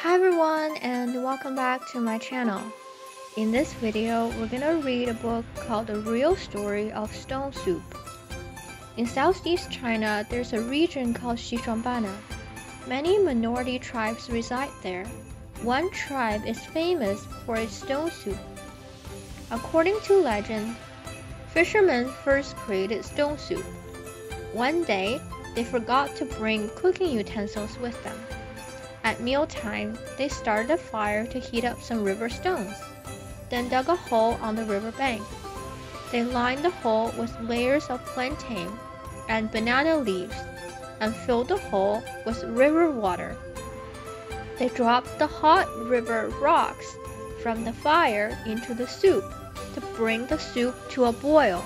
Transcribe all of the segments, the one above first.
Hi everyone and welcome back to my channel. In this video, we're gonna read a book called The Real Story of Stone Soup. In southeast China, there's a region called Xishuangbanna. Many minority tribes reside there. One tribe is famous for its stone soup. According to legend, fishermen first created stone soup. One day, they forgot to bring cooking utensils with them. At mealtime, they started a fire to heat up some river stones, then dug a hole on the river bank. They lined the hole with layers of plantain and banana leaves and filled the hole with river water. They dropped the hot river rocks from the fire into the soup to bring the soup to a boil.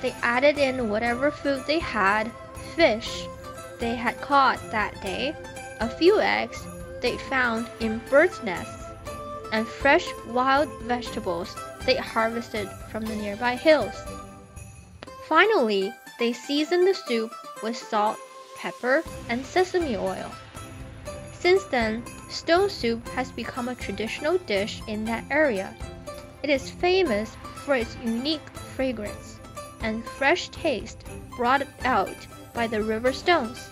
They added in whatever food they had fish they had caught that day a few eggs they found in birds' nests, and fresh wild vegetables they harvested from the nearby hills. Finally, they seasoned the soup with salt, pepper, and sesame oil. Since then, stone soup has become a traditional dish in that area. It is famous for its unique fragrance and fresh taste brought out by the river stones.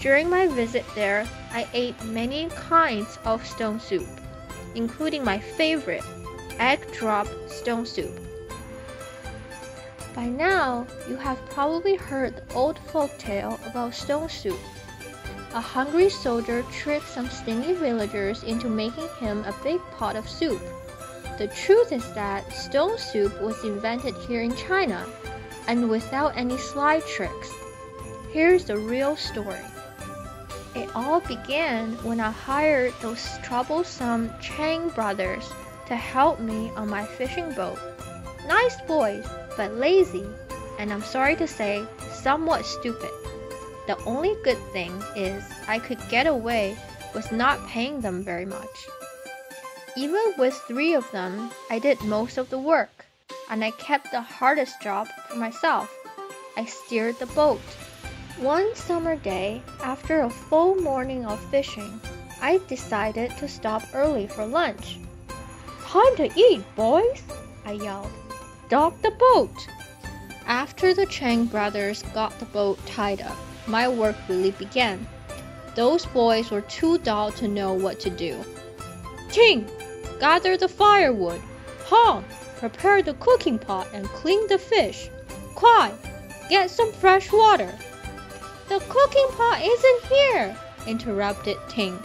During my visit there, I ate many kinds of stone soup, including my favorite, egg drop stone soup. By now, you have probably heard the old folk tale about stone soup. A hungry soldier tricked some stingy villagers into making him a big pot of soup. The truth is that stone soup was invented here in China, and without any sly tricks. Here's the real story. It all began when I hired those troublesome Chang brothers to help me on my fishing boat. Nice boys, but lazy, and I'm sorry to say, somewhat stupid. The only good thing is I could get away with not paying them very much. Even with three of them, I did most of the work, and I kept the hardest job for myself. I steered the boat. One summer day, after a full morning of fishing, I decided to stop early for lunch. Time to eat, boys! I yelled. Dock the boat! After the Chang brothers got the boat tied up, my work really began. Those boys were too dull to know what to do. Ting! Gather the firewood. Hong! Prepare the cooking pot and clean the fish. Kwai! Get some fresh water. The cooking pot isn't here, interrupted Ting,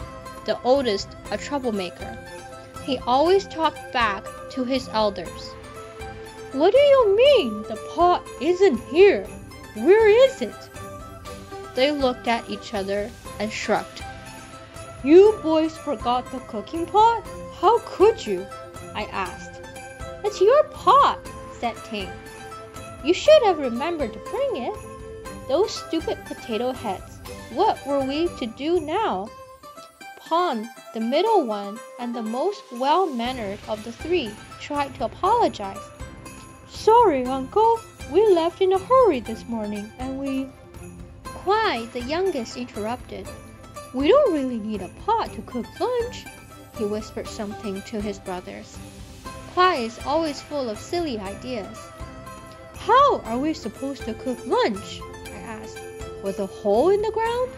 the oldest a troublemaker. He always talked back to his elders. What do you mean the pot isn't here? Where is it? They looked at each other and shrugged. You boys forgot the cooking pot? How could you? I asked. It's your pot, said Ting. You should have remembered to bring it. Those stupid potato heads. What were we to do now? Pong, the middle one and the most well mannered of the three, tried to apologize. Sorry, Uncle. We left in a hurry this morning and we. Kwai, the youngest, interrupted. We don't really need a pot to cook lunch. He whispered something to his brothers. Kwai is always full of silly ideas. How are we supposed to cook lunch? Asked. With a hole in the ground?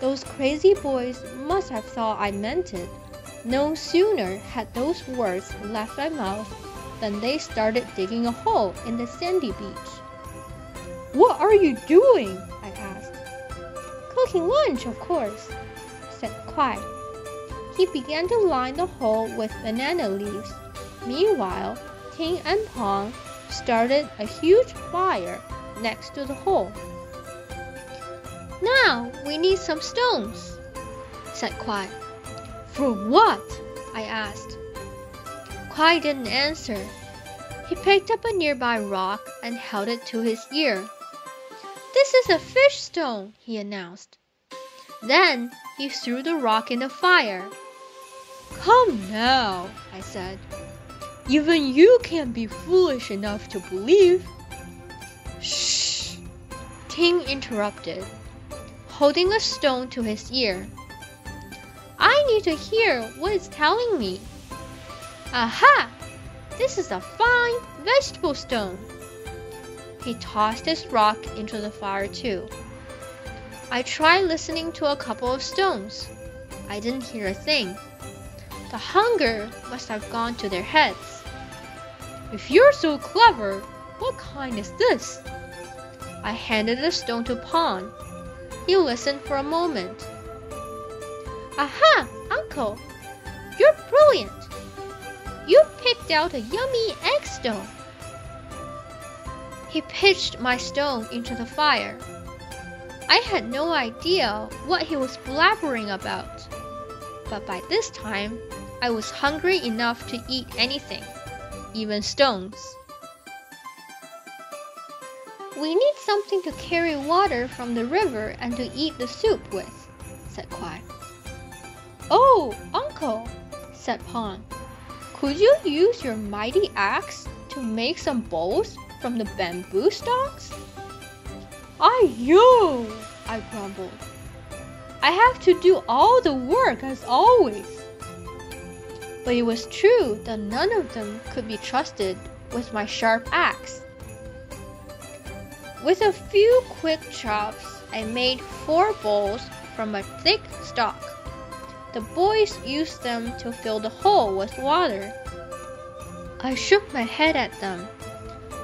Those crazy boys must have thought I meant it. No sooner had those words left my mouth than they started digging a hole in the sandy beach. What are you doing? I asked. Cooking lunch, of course, said Kwai. He began to line the hole with banana leaves. Meanwhile, Ting and Pong started a huge fire next to the hole. Now we need some stones, said Kwai. For what? I asked. Kwai didn't answer. He picked up a nearby rock and held it to his ear. This is a fish stone, he announced. Then he threw the rock in the fire. Come now, I said. Even you can't be foolish enough to believe. Shh! Ting interrupted, holding a stone to his ear. I need to hear what it's telling me. Aha! This is a fine vegetable stone. He tossed his rock into the fire too. I tried listening to a couple of stones. I didn't hear a thing. The hunger must have gone to their heads. If you're so clever, what kind is this? I handed the stone to Pong. He listened for a moment. Aha, uncle! You're brilliant! You picked out a yummy egg stone. He pitched my stone into the fire. I had no idea what he was blabbering about. But by this time, I was hungry enough to eat anything, even stones. We need something to carry water from the river and to eat the soup with, said Kwai. Oh, uncle, said Pong. Could you use your mighty axe to make some bowls from the bamboo stalks? I you, I grumbled. I have to do all the work as always. But it was true that none of them could be trusted with my sharp axe. With a few quick chops, I made four bowls from a thick stalk. The boys used them to fill the hole with water. I shook my head at them.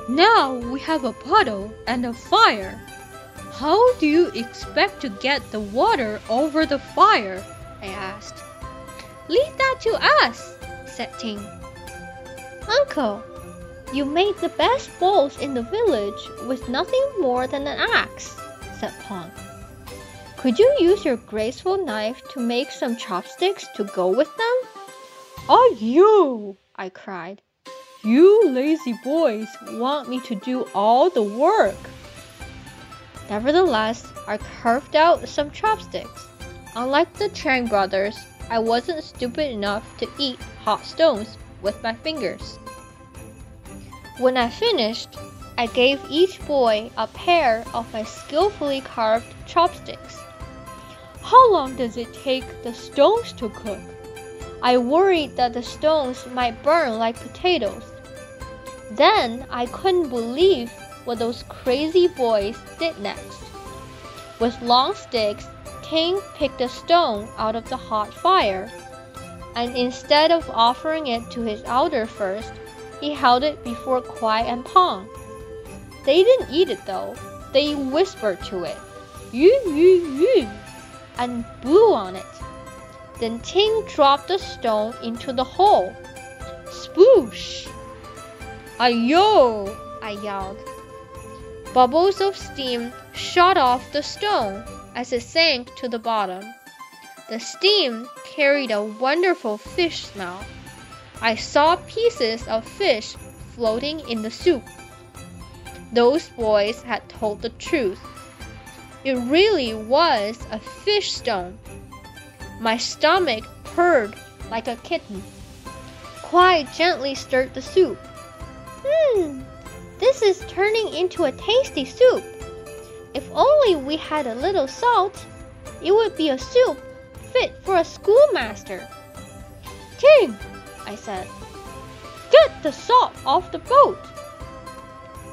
Now we have a puddle and a fire. How do you expect to get the water over the fire? I asked. Leave that to us, said Ting. Uncle, you made the best bowls in the village with nothing more than an axe, said Pong. Could you use your graceful knife to make some chopsticks to go with them? Oh, you! I cried. You lazy boys want me to do all the work. Nevertheless, I carved out some chopsticks. Unlike the Chang brothers, I wasn't stupid enough to eat hot stones with my fingers. When I finished, I gave each boy a pair of my skillfully carved chopsticks. How long does it take the stones to cook? I worried that the stones might burn like potatoes. Then I couldn't believe what those crazy boys did next. With long sticks, Ting picked a stone out of the hot fire, and instead of offering it to his elder first, he held it before Kwai and Pong. They didn't eat it though. They whispered to it, "Yoo yoo yu," and blew on it. Then Ting dropped the stone into the hole. Sploosh! Ayo! I yelled. Bubbles of steam shot off the stone as it sank to the bottom. The steam carried a wonderful fish smell. I saw pieces of fish floating in the soup. Those boys had told the truth. It really was a fish stone. My stomach purred like a kitten. Kwai gently stirred the soup. Hmm, this is turning into a tasty soup. If only we had a little salt, it would be a soup fit for a schoolmaster. Ting, I said. Get the salt off the boat.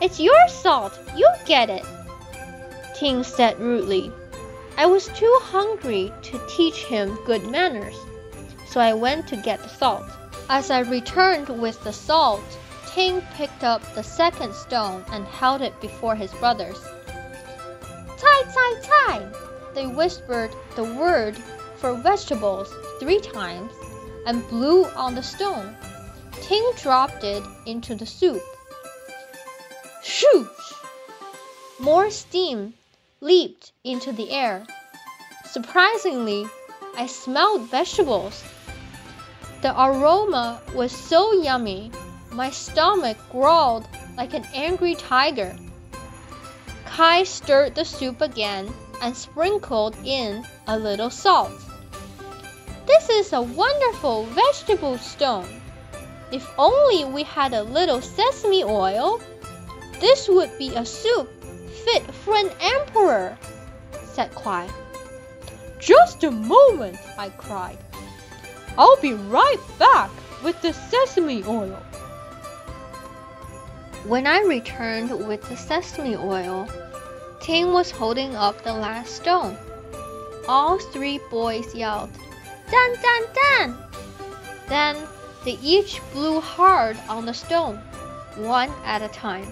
It's your salt. You get it. Ting said rudely. I was too hungry to teach him good manners, so I went to get the salt. As I returned with the salt, Ting picked up the second stone and held it before his brothers. Tai, tai, tai! They whispered the word for vegetables three times and blew on the stone. Ting dropped it into the soup. Shoosh! More steam leaped into the air. Surprisingly, I smelled vegetables. The aroma was so yummy, my stomach growled like an angry tiger. Kwai stirred the soup again and sprinkled in a little salt. This is a wonderful vegetable stone. If only we had a little sesame oil, this would be a soup fit for an emperor, said Kwai. Just a moment, I cried. I'll be right back with the sesame oil. When I returned with the sesame oil, Ting was holding up the last stone. All three boys yelled, Dan, Dan, Dan! Then they each blew hard on the stone, one at a time.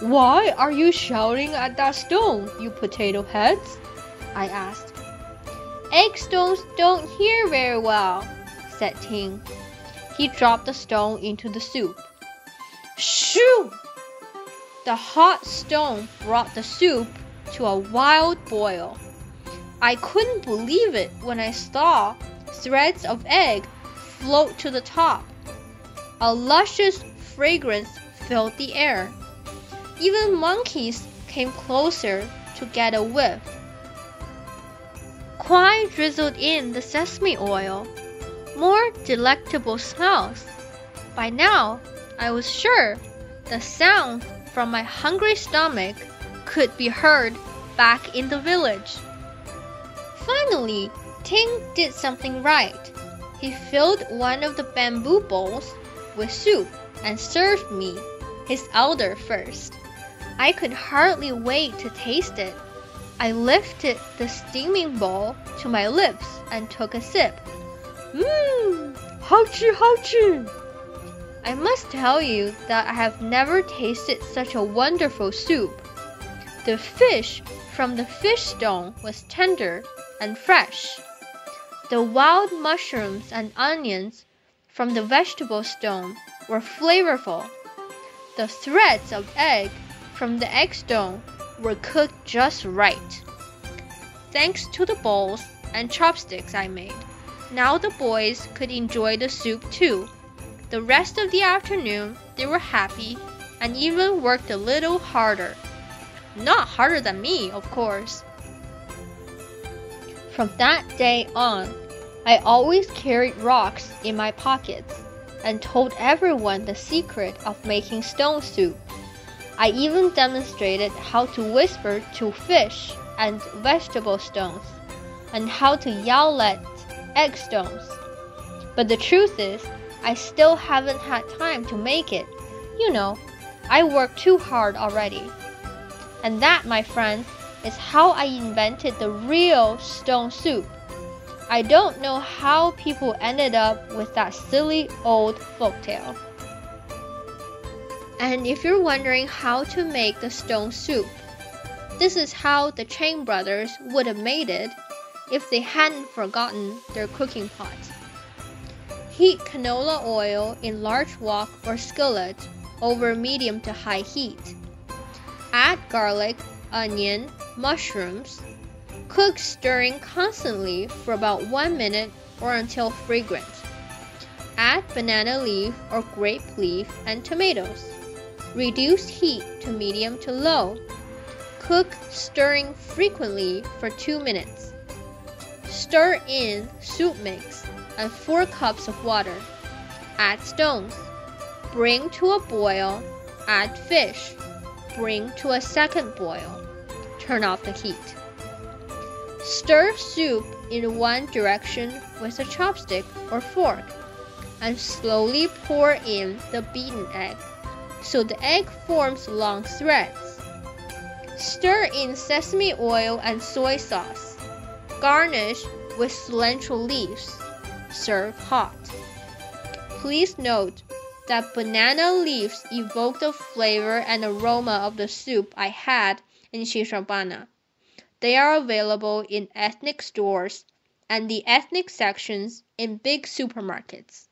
Why are you shouting at that stone, you potato heads? I asked. Egg stones don't hear very well, said Ting. He dropped the stone into the soup. Shoo! The hot stone brought the soup to a wild boil. I couldn't believe it when I saw threads of egg float to the top. A luscious fragrance filled the air. Even monkeys came closer to get a whiff. Kwai drizzled in the sesame oil. More delectable smells. By now, I was sure the sound from my hungry stomach could be heard back in the village. Finally, Ting did something right. He filled one of the bamboo bowls with soup and served me, his elder, first. I could hardly wait to taste it. I lifted the steaming bowl to my lips and took a sip. Mmm, hauchi hauchi! I must tell you that I have never tasted such a wonderful soup. The fish from the fish stone was tender and fresh. The wild mushrooms and onions from the vegetable stone were flavorful. The threads of egg from the egg stone were cooked just right. Thanks to the bowls and chopsticks I made, now the boys could enjoy the soup too. The rest of the afternoon, they were happy and even worked a little harder. Not harder than me, of course. From that day on, I always carried rocks in my pockets and told everyone the secret of making stone soup. I even demonstrated how to whisper to fish and vegetable stones and how to yell at egg stones. But the truth is, I still haven't had time to make it. You know, I work too hard already. And that, my friends, is how I invented the real stone soup. I don't know how people ended up with that silly old folktale. And if you're wondering how to make the stone soup, this is how the Chang brothers would have made it if they hadn't forgotten their cooking pot. Heat canola oil in large wok or skillet over medium to high heat. Add garlic, onion, mushrooms. Cook stirring constantly for about 1 minute or until fragrant. Add banana leaf or grape leaf and tomatoes. Reduce heat to medium to low. Cook stirring frequently for 2 minutes. Stir in soup mix and 4 cups of water. Add stones. Bring to a boil. Add fish. Bring to a second boil. Turn off the heat. Stir soup in one direction with a chopstick or fork and slowly pour in the beaten egg so the egg forms long threads. Stir in sesame oil and soy sauce. Garnish with cilantro leaves serve hot. Please note that banana leaves evoke the flavor and aroma of the soup I had in Xishuangbanna. They are available in ethnic stores and the ethnic sections in big supermarkets.